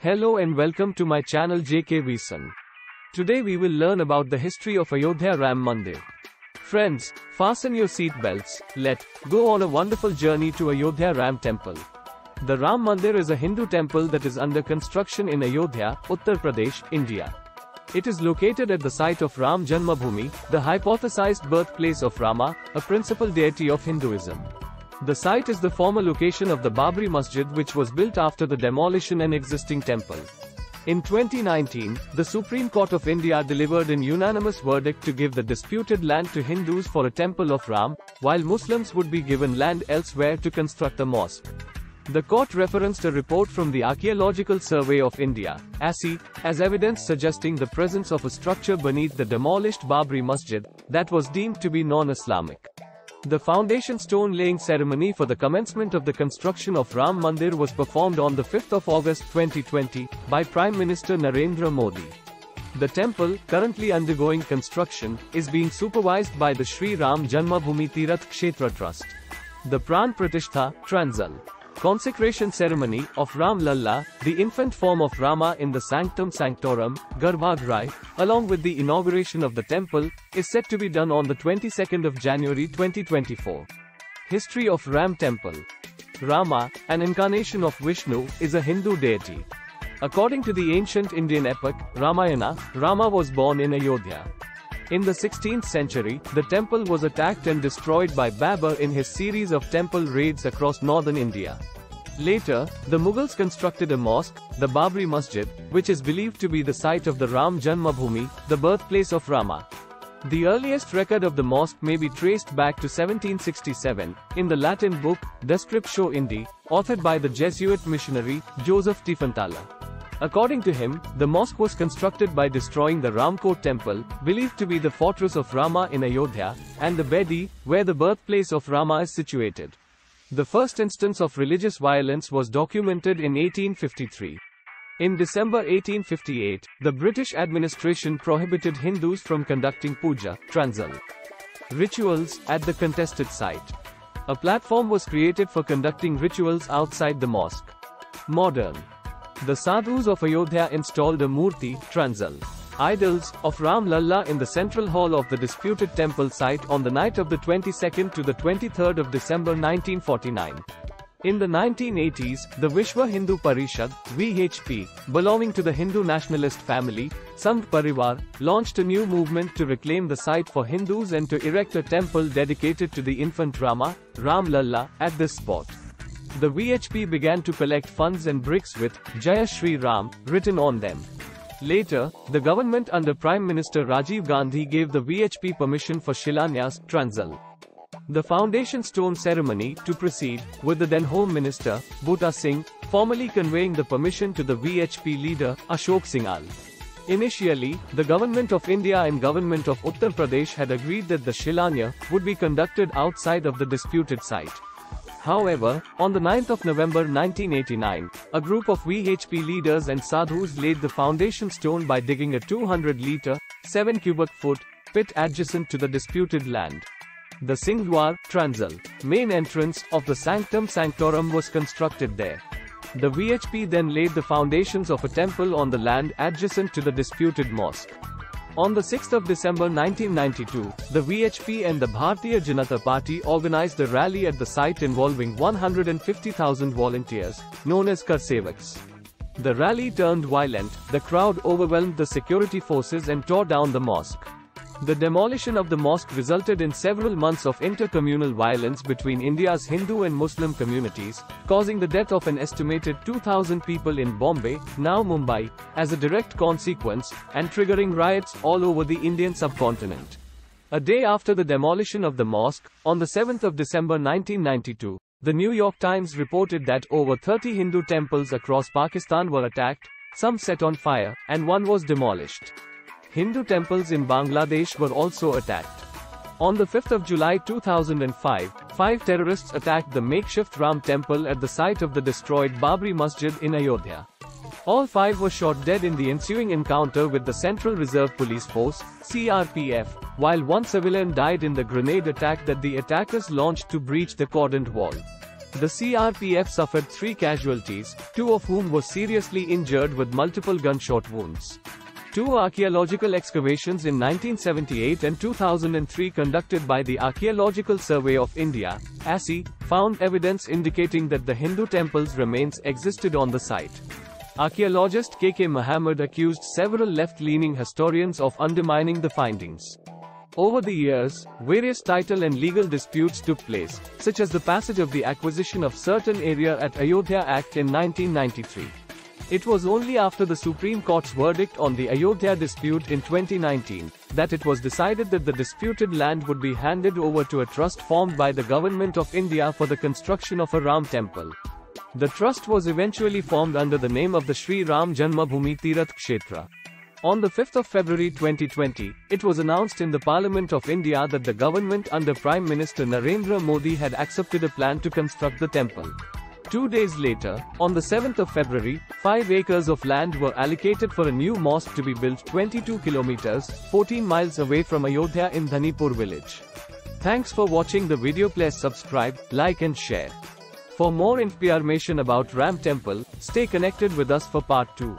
Hello and welcome to my channel JK Vision. Today we will learn about the history of Ayodhya Ram Mandir. Friends, fasten your seat belts. Let go on a wonderful journey to Ayodhya Ram Temple. The Ram Mandir is a Hindu temple that is under construction in Ayodhya, Uttar Pradesh, India. It is located at the site of Ram Janmabhoomi, the hypothesized birthplace of Rama, a principal deity of Hinduism. The site is the former location of the Babri Masjid which was built after the demolition an existing temple. In 2019, the Supreme Court of India delivered an unanimous verdict to give the disputed land to Hindus for a temple of Ram, while Muslims would be given land elsewhere to construct a mosque. The court referenced a report from the Archaeological Survey of India, ASI, as evidence suggesting the presence of a structure beneath the demolished Babri Masjid that was deemed to be non-Islamic. The foundation stone laying ceremony for the commencement of the construction of Ram Mandir was performed on the 5th of August 2020 by Prime Minister Narendra Modi. The temple, currently undergoing construction, is being supervised by the Sri Ram Janmabhoomi Tirath Kshetra Trust. The Pran Pratishtha, Transal consecration ceremony of Ram Lalla, the infant form of Rama in the Sanctum Sanctorum, Garbhagriha, along with the inauguration of the temple, is set to be done on the 22nd of January 2024. History of Ram Temple Rama, an incarnation of Vishnu, is a Hindu deity. According to the ancient Indian epic, Ramayana, Rama was born in Ayodhya. In the 16th century, the temple was attacked and destroyed by Babur in his series of temple raids across northern India. Later, the Mughals constructed a mosque, the Babri Masjid, which is believed to be the site of the Ram Janmabhoomi, the birthplace of Rama. The earliest record of the mosque may be traced back to 1767, in the Latin book, Descriptio Indi, authored by the Jesuit missionary, Joseph Tiefenthaler. According to him, the mosque was constructed by destroying the Ramkot temple, believed to be the fortress of Rama in Ayodhya, and the Bedi, where the birthplace of Rama is situated. The first instance of religious violence was documented in 1853. In December 1858, the British administration prohibited Hindus from conducting puja, transal rituals, at the contested site. A platform was created for conducting rituals outside the mosque. Modern the sadhus of Ayodhya installed a murti, transal, idols, of Ram Lalla in the central hall of the disputed temple site on the night of the 22nd to the 23rd of December 1949. In the 1980s, the Vishwa Hindu Parishad, VHP, belonging to the Hindu nationalist family, Sangh Parivar, launched a new movement to reclaim the site for Hindus and to erect a temple dedicated to the infant Rama, Ram Lalla, at this spot. The VHP began to collect funds and bricks with Jaya Shri Ram written on them. Later, the government under Prime Minister Rajiv Gandhi gave the VHP permission for Shilanyas, Transal. The foundation stone ceremony to proceed, with the then Home Minister, Buta Singh, formally conveying the permission to the VHP leader, Ashok Singhal. Initially, the Government of India and Government of Uttar Pradesh had agreed that the Shilanya would be conducted outside of the disputed site. However, on the 9th of November 1989, a group of VHP leaders and sadhus laid the foundation stone by digging a 200-litre, 7 cubic foot, pit adjacent to the disputed land. The Singhdwar, Transal, main entrance of the Sanctum Sanctorum was constructed there. The VHP then laid the foundations of a temple on the land adjacent to the disputed mosque. On the 6th of December 1992, the VHP and the Bharatiya Janata Party organized a rally at the site involving 150,000 volunteers, known as Karsevaks. The rally turned violent, the crowd overwhelmed the security forces and tore down the mosque. The demolition of the mosque resulted in several months of intercommunal violence between India's Hindu and Muslim communities, causing the death of an estimated 2,000 people in Bombay, now Mumbai, as a direct consequence, and triggering riots all over the Indian subcontinent. A day after the demolition of the mosque, on the 7th of December 1992, the New York Times reported that over 30 Hindu temples across Pakistan were attacked, some set on fire, and one was demolished. Hindu temples in Bangladesh were also attacked. On the 5th of July 2005, five terrorists attacked the makeshift Ram temple at the site of the destroyed Babri Masjid in Ayodhya. All five were shot dead in the ensuing encounter with the Central Reserve Police Force, CRPF, while one civilian died in the grenade attack that the attackers launched to breach the cordoned wall. The CRPF suffered three casualties, two of whom were seriously injured with multiple gunshot wounds. Two archaeological excavations in 1978 and 2003 conducted by the Archaeological Survey of India, ASI, found evidence indicating that the Hindu temple's remains existed on the site. Archaeologist K.K. Muhammad accused several left-leaning historians of undermining the findings. Over the years, various title and legal disputes took place, such as the passage of the acquisition of certain area at Ayodhya Act in 1993. It was only after the Supreme Court's verdict on the Ayodhya dispute in 2019 that it was decided that the disputed land would be handed over to a trust formed by the Government of India for the construction of a Ram temple. The trust was eventually formed under the name of the Sri Ram Janmabhoomi Tirath Kshetra. On the 5th of February 2020, it was announced in the Parliament of India that the government under Prime Minister Narendra Modi had accepted a plan to construct the temple. Two days later, on the 7th of February, 5 acres of land were allocated for a new mosque to be built 22 kilometers, 14 miles away from Ayodhya in Dhanipur village. Thanks for watching the video please subscribe, like and share. For more information about Ram Temple, stay connected with us for part 2.